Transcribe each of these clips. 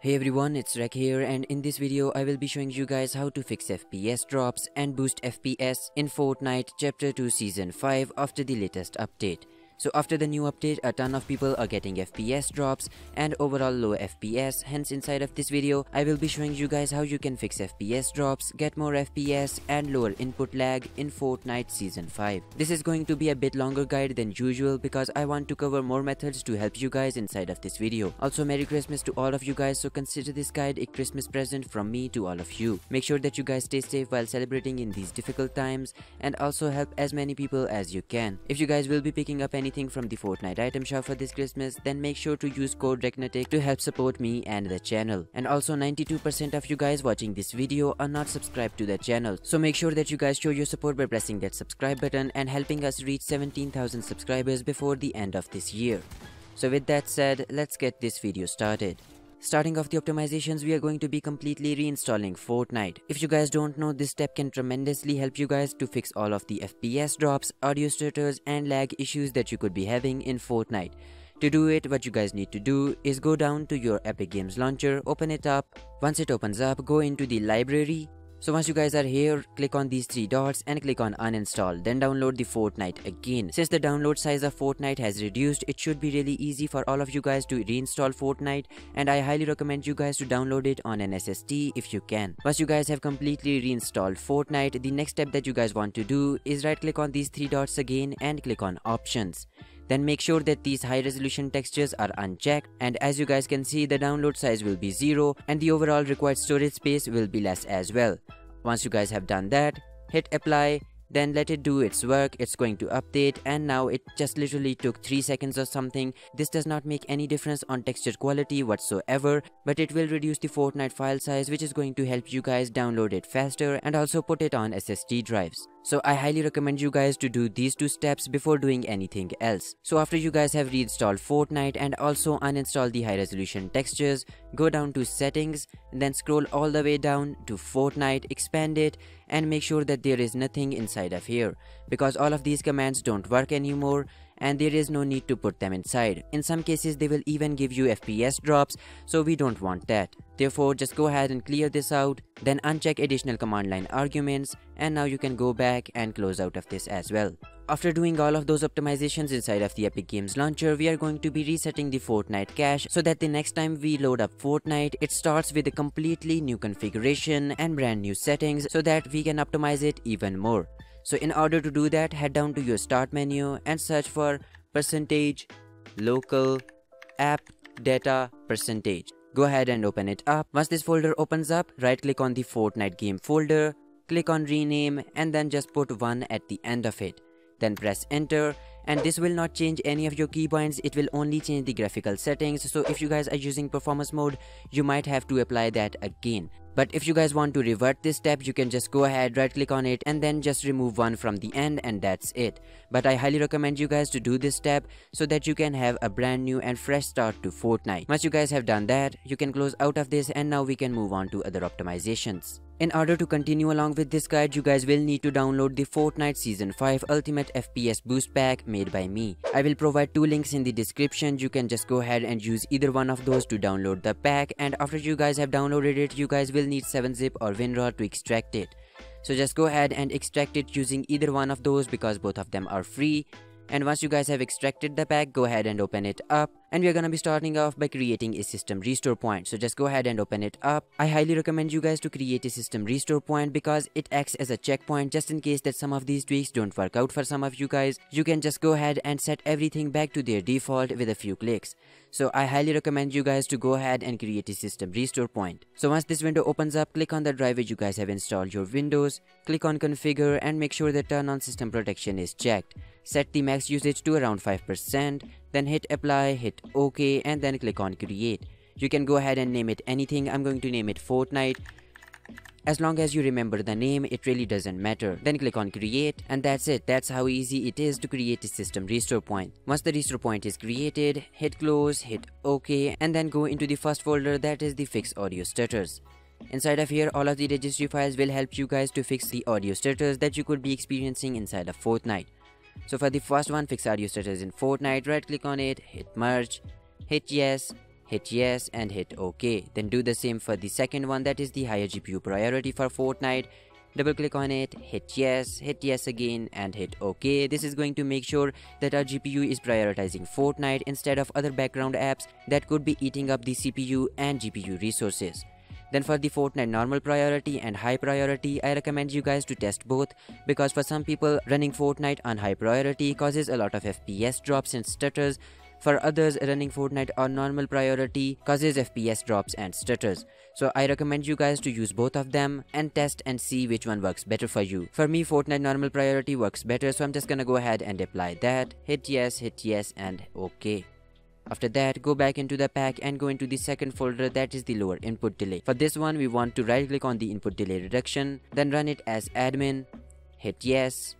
Hey everyone, it's Rek here and in this video I will be showing you guys how to fix FPS drops and boost FPS in Fortnite Chapter 2 Season 5 after the latest update. So after the new update, a ton of people are getting FPS drops and overall low FPS. Hence inside of this video, I will be showing you guys how you can fix FPS drops, get more FPS and lower input lag in Fortnite Season 5. This is going to be a bit longer guide than usual because I want to cover more methods to help you guys inside of this video. Also Merry Christmas to all of you guys so consider this guide a Christmas present from me to all of you. Make sure that you guys stay safe while celebrating in these difficult times and also help as many people as you can. If you guys will be picking up any anything from the Fortnite item shop for this Christmas, then make sure to use code REKNOTIC to help support me and the channel. And also 92% of you guys watching this video are not subscribed to the channel. So make sure that you guys show your support by pressing that subscribe button and helping us reach 17,000 subscribers before the end of this year. So with that said, let's get this video started. Starting off the optimizations, we are going to be completely reinstalling Fortnite. If you guys don't know, this step can tremendously help you guys to fix all of the FPS drops, audio stutters and lag issues that you could be having in Fortnite. To do it, what you guys need to do is go down to your Epic Games launcher, open it up. Once it opens up, go into the library so once you guys are here, click on these three dots and click on uninstall, then download the Fortnite again. Since the download size of Fortnite has reduced, it should be really easy for all of you guys to reinstall Fortnite and I highly recommend you guys to download it on an SSD if you can. Once you guys have completely reinstalled Fortnite, the next step that you guys want to do is right click on these three dots again and click on options. Then make sure that these high resolution textures are unchecked and as you guys can see the download size will be 0 and the overall required storage space will be less as well. Once you guys have done that, hit apply then let it do its work it's going to update and now it just literally took 3 seconds or something this does not make any difference on texture quality whatsoever but it will reduce the Fortnite file size which is going to help you guys download it faster and also put it on SSD drives so I highly recommend you guys to do these two steps before doing anything else. So after you guys have reinstalled Fortnite and also uninstall the high resolution textures, go down to settings, then scroll all the way down to Fortnite, expand it and make sure that there is nothing inside of here because all of these commands don't work anymore and there is no need to put them inside. In some cases they will even give you FPS drops so we don't want that. Therefore just go ahead and clear this out then uncheck additional command line arguments and now you can go back and close out of this as well. After doing all of those optimizations inside of the Epic Games launcher, we are going to be resetting the Fortnite cache so that the next time we load up Fortnite, it starts with a completely new configuration and brand new settings so that we can optimize it even more. So in order to do that, head down to your start menu and search for percentage local app data percentage. Go ahead and open it up. Once this folder opens up, right click on the Fortnite game folder, click on rename and then just put 1 at the end of it. Then press enter and this will not change any of your keybinds it will only change the graphical settings so if you guys are using performance mode you might have to apply that again but if you guys want to revert this step, you can just go ahead, right click on it and then just remove one from the end and that's it. But I highly recommend you guys to do this step so that you can have a brand new and fresh start to Fortnite. Once you guys have done that, you can close out of this and now we can move on to other optimizations. In order to continue along with this guide, you guys will need to download the Fortnite Season 5 Ultimate FPS Boost Pack made by me. I will provide two links in the description, you can just go ahead and use either one of those to download the pack and after you guys have downloaded it, you guys will need 7-zip or WinRAR to extract it. So just go ahead and extract it using either one of those because both of them are free and once you guys have extracted the pack go ahead and open it up. And we are gonna be starting off by creating a system restore point. So just go ahead and open it up. I highly recommend you guys to create a system restore point because it acts as a checkpoint just in case that some of these tweaks don't work out for some of you guys. You can just go ahead and set everything back to their default with a few clicks. So i highly recommend you guys to go ahead and create a system restore point. So once this window opens up click on the drive which you guys have installed your windows. Click on configure and make sure that turn on system protection is checked set the max usage to around 5%, then hit apply, hit OK and then click on create. You can go ahead and name it anything, I'm going to name it Fortnite. As long as you remember the name, it really doesn't matter. Then click on create and that's it. That's how easy it is to create a system restore point. Once the restore point is created, hit close, hit OK and then go into the first folder that is the fix audio stutters. Inside of here, all of the registry files will help you guys to fix the audio stutters that you could be experiencing inside of Fortnite. So for the first one, fix audio stutters in Fortnite, right click on it, hit merge, hit yes, hit yes and hit OK. Then do the same for the second one that is the higher GPU priority for Fortnite. Double click on it, hit yes, hit yes again and hit OK. This is going to make sure that our GPU is prioritizing Fortnite instead of other background apps that could be eating up the CPU and GPU resources. Then for the Fortnite normal priority and high priority, I recommend you guys to test both because for some people running Fortnite on high priority causes a lot of FPS drops and stutters for others, running Fortnite on normal priority causes FPS drops and stutters. So I recommend you guys to use both of them and test and see which one works better for you. For me, Fortnite normal priority works better, so I'm just gonna go ahead and apply that. Hit yes, hit yes, and okay. After that, go back into the pack and go into the second folder that is the lower input delay. For this one, we want to right click on the input delay reduction, then run it as admin, hit yes,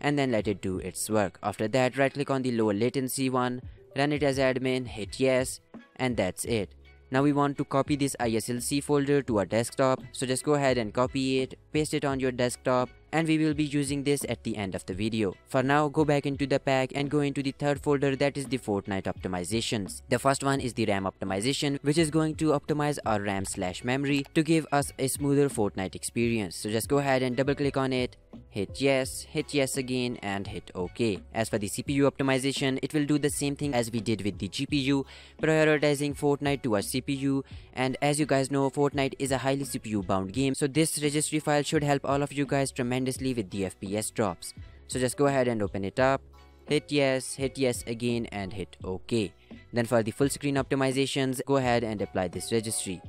and then let it do its work. After that, right click on the lower latency one, run it as admin, hit yes, and that's it. Now we want to copy this ISLC folder to our desktop, so just go ahead and copy it, paste it on your desktop, and we will be using this at the end of the video. For now, go back into the pack and go into the third folder that is the Fortnite optimizations. The first one is the RAM optimization which is going to optimize our RAM slash memory to give us a smoother Fortnite experience. So just go ahead and double click on it hit yes, hit yes again and hit OK. As for the CPU optimization, it will do the same thing as we did with the GPU, prioritizing Fortnite to our CPU and as you guys know, Fortnite is a highly CPU bound game so this registry file should help all of you guys tremendously with the FPS drops. So just go ahead and open it up, hit yes, hit yes again and hit OK. Then for the full screen optimizations, go ahead and apply this registry.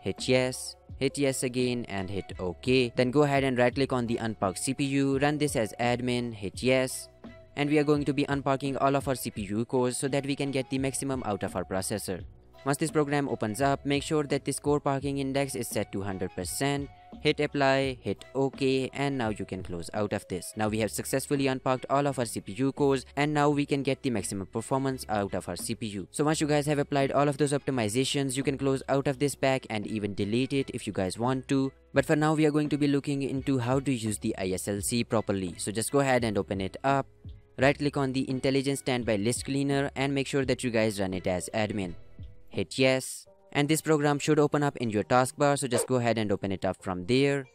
Hit yes, hit yes again and hit OK. Then go ahead and right click on the unparked CPU, run this as admin, hit yes. And we are going to be unparking all of our CPU cores so that we can get the maximum out of our processor. Once this program opens up, make sure that this core parking index is set to 100%. Hit apply, hit OK and now you can close out of this. Now we have successfully unparked all of our CPU cores and now we can get the maximum performance out of our CPU. So once you guys have applied all of those optimizations, you can close out of this pack and even delete it if you guys want to. But for now we are going to be looking into how to use the ISLC properly. So just go ahead and open it up. Right click on the intelligent standby list cleaner and make sure that you guys run it as admin hit yes and this program should open up in your taskbar so just go ahead and open it up from there.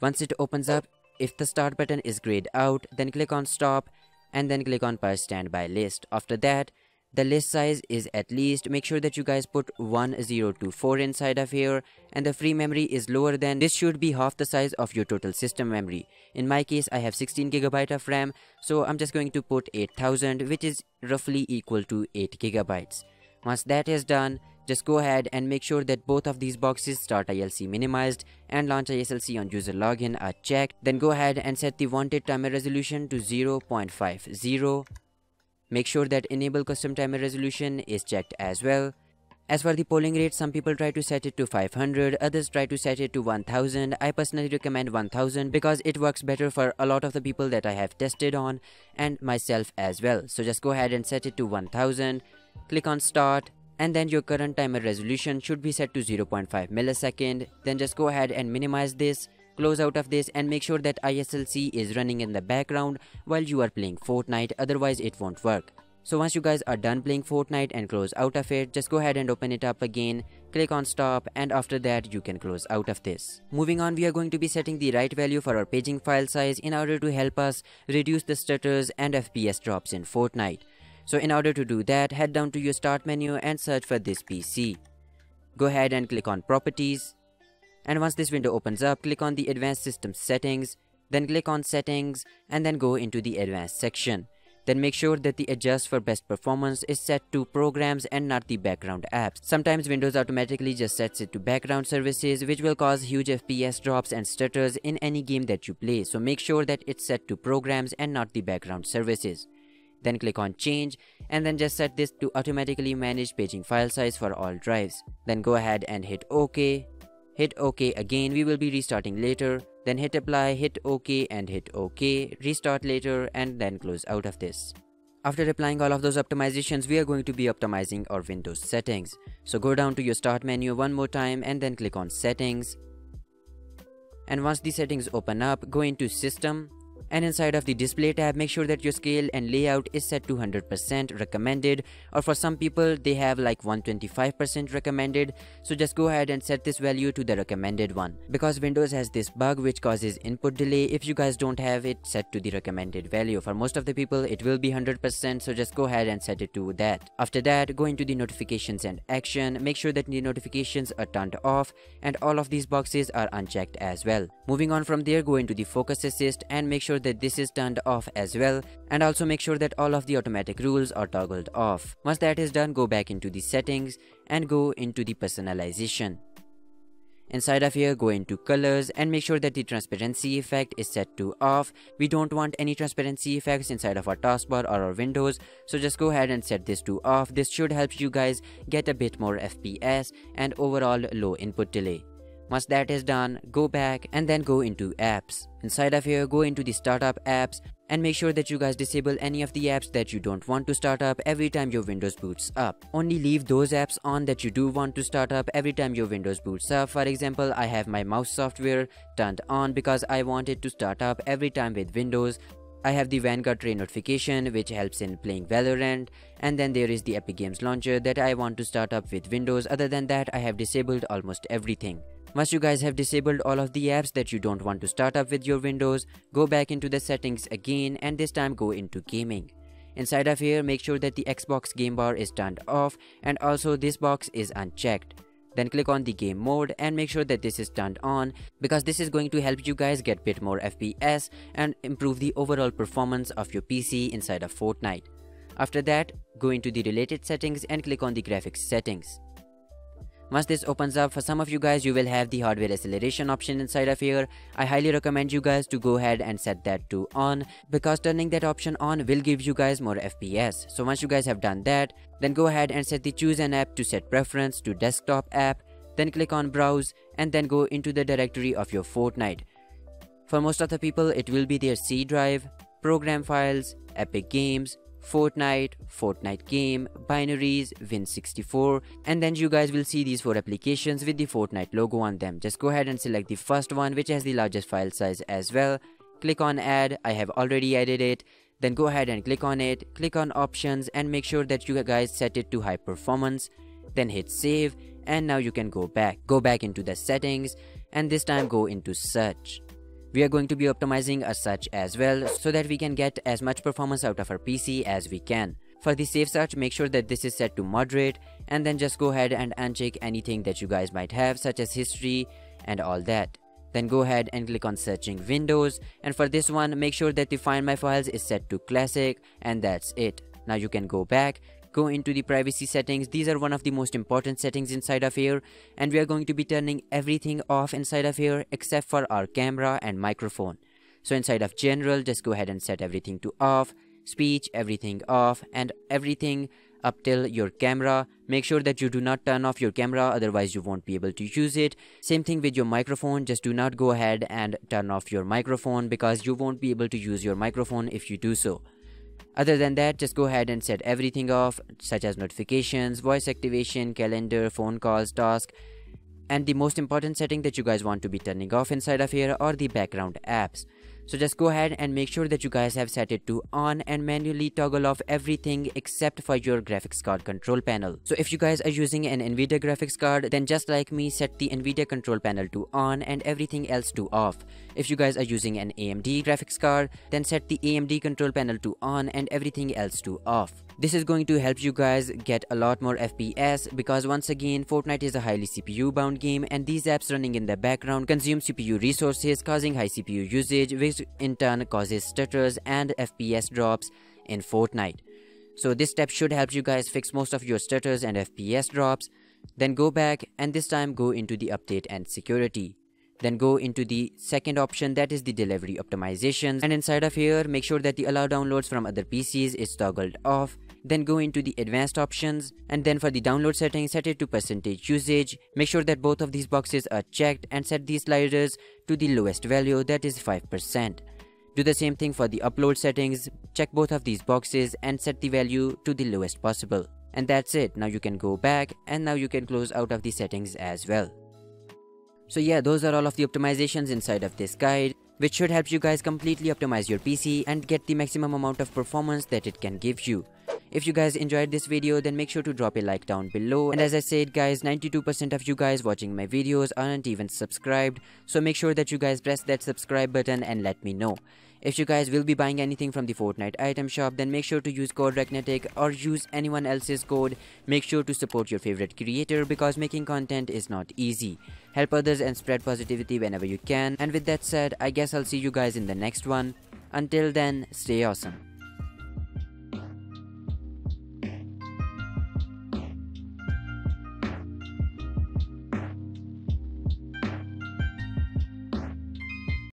Once it opens up if the start button is grayed out then click on stop and then click on purge standby list. After that the list size is at least. Make sure that you guys put 1024 inside of here and the free memory is lower than this should be half the size of your total system memory. In my case i have 16 gigabyte of ram so i'm just going to put 8000 which is roughly equal to 8 gigabytes. Once that is done, just go ahead and make sure that both of these boxes start ISLC minimized and launch ISLC on user login uh, are checked. Then go ahead and set the wanted timer resolution to 0.50. Make sure that enable custom timer resolution is checked as well. As for the polling rate, some people try to set it to 500, others try to set it to 1000. I personally recommend 1000 because it works better for a lot of the people that I have tested on and myself as well. So just go ahead and set it to 1000 click on start and then your current timer resolution should be set to 0.5 millisecond then just go ahead and minimize this close out of this and make sure that ISLC is running in the background while you are playing Fortnite otherwise it won't work. So once you guys are done playing Fortnite and close out of it, just go ahead and open it up again, click on stop and after that you can close out of this. Moving on we are going to be setting the right value for our paging file size in order to help us reduce the stutters and FPS drops in Fortnite. So in order to do that, head down to your start menu and search for this PC. Go ahead and click on properties. And once this window opens up, click on the advanced system settings, then click on settings and then go into the advanced section. Then make sure that the adjust for best performance is set to programs and not the background apps. Sometimes Windows automatically just sets it to background services which will cause huge FPS drops and stutters in any game that you play. So make sure that it's set to programs and not the background services then click on change and then just set this to automatically manage paging file size for all drives. Then go ahead and hit OK. Hit OK again, we will be restarting later. Then hit apply, hit OK and hit OK, restart later and then close out of this. After applying all of those optimizations, we are going to be optimizing our Windows settings. So go down to your start menu one more time and then click on settings. And once the settings open up, go into system and inside of the display tab make sure that your scale and layout is set to 100% recommended. Or for some people they have like 125% recommended. So just go ahead and set this value to the recommended one. Because Windows has this bug which causes input delay. If you guys don't have it set to the recommended value. For most of the people it will be 100% so just go ahead and set it to that. After that go into the notifications and action. Make sure that the notifications are turned off and all of these boxes are unchecked as well. Moving on from there go into the focus assist and make sure that this is turned off as well and also make sure that all of the automatic rules are toggled off. Once that is done, go back into the settings and go into the personalization. Inside of here, go into colors and make sure that the transparency effect is set to off. We don't want any transparency effects inside of our taskbar or our windows. So just go ahead and set this to off. This should help you guys get a bit more FPS and overall low input delay. Once that is done, go back and then go into apps. Inside of here, go into the startup apps and make sure that you guys disable any of the apps that you don't want to start up every time your Windows boots up. Only leave those apps on that you do want to start up every time your Windows boots up. For example, I have my mouse software turned on because I want it to start up every time with Windows. I have the Vanguard tray notification which helps in playing Valorant and then there is the Epic Games Launcher that I want to start up with Windows. Other than that, I have disabled almost everything. Once you guys have disabled all of the apps that you don't want to start up with your Windows, go back into the settings again and this time go into gaming. Inside of here, make sure that the Xbox game bar is turned off and also this box is unchecked. Then click on the game mode and make sure that this is turned on because this is going to help you guys get a bit more FPS and improve the overall performance of your PC inside of Fortnite. After that, go into the related settings and click on the graphics settings. Once this opens up, for some of you guys, you will have the hardware acceleration option inside of here. I highly recommend you guys to go ahead and set that to on because turning that option on will give you guys more FPS. So once you guys have done that, then go ahead and set the choose an app to set preference to desktop app. Then click on browse and then go into the directory of your Fortnite. For most of the people, it will be their C drive, program files, epic games, Fortnite, Fortnite game, binaries, Win64 and then you guys will see these four applications with the Fortnite logo on them. Just go ahead and select the first one which has the largest file size as well. Click on add, I have already added it. Then go ahead and click on it, click on options and make sure that you guys set it to high performance. Then hit save and now you can go back. Go back into the settings and this time go into search. We are going to be optimizing as such as well so that we can get as much performance out of our PC as we can. For the safe search, make sure that this is set to moderate and then just go ahead and uncheck anything that you guys might have such as history and all that. Then go ahead and click on searching windows and for this one make sure that the find my files is set to classic and that's it. Now you can go back, go into the privacy settings. These are one of the most important settings inside of here and we are going to be turning everything off inside of here except for our camera and microphone. So inside of general just go ahead and set everything to off speech everything off and everything up till your camera. Make sure that you do not turn off your camera otherwise you won't be able to use it. Same thing with your microphone just do not go ahead and turn off your microphone because you won't be able to use your microphone if you do so other than that, just go ahead and set everything off, such as notifications, voice activation, calendar, phone calls, task, and the most important setting that you guys want to be turning off inside of here are the background apps. So just go ahead and make sure that you guys have set it to on and manually toggle off everything except for your graphics card control panel. So if you guys are using an Nvidia graphics card then just like me set the Nvidia control panel to on and everything else to off. If you guys are using an AMD graphics card then set the AMD control panel to on and everything else to off. This is going to help you guys get a lot more FPS because once again Fortnite is a highly CPU bound game and these apps running in the background consume CPU resources causing high CPU usage which in turn causes stutters and FPS drops in Fortnite. So this step should help you guys fix most of your stutters and FPS drops. Then go back and this time go into the update and security. Then go into the second option that is the delivery optimizations and inside of here make sure that the allow downloads from other PCs is toggled off. Then go into the advanced options and then for the download settings set it to percentage usage. Make sure that both of these boxes are checked and set these sliders to the lowest value that is 5%. Do the same thing for the upload settings, check both of these boxes and set the value to the lowest possible. And that's it, now you can go back and now you can close out of the settings as well. So yeah, those are all of the optimizations inside of this guide. which should help you guys completely optimize your PC and get the maximum amount of performance that it can give you. If you guys enjoyed this video then make sure to drop a like down below and as I said guys 92% of you guys watching my videos aren't even subscribed so make sure that you guys press that subscribe button and let me know. If you guys will be buying anything from the Fortnite item shop then make sure to use code Reknotic or use anyone else's code. Make sure to support your favorite creator because making content is not easy. Help others and spread positivity whenever you can and with that said I guess I'll see you guys in the next one. Until then stay awesome.